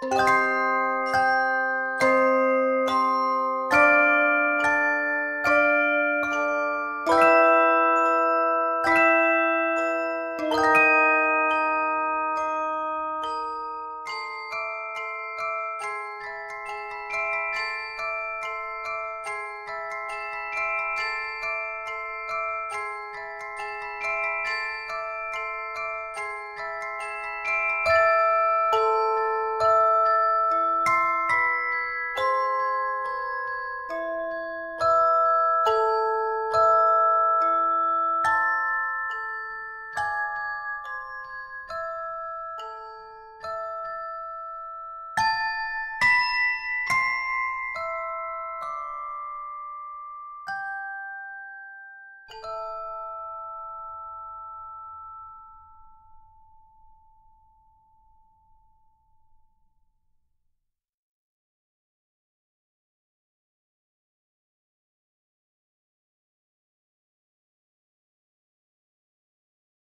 Música you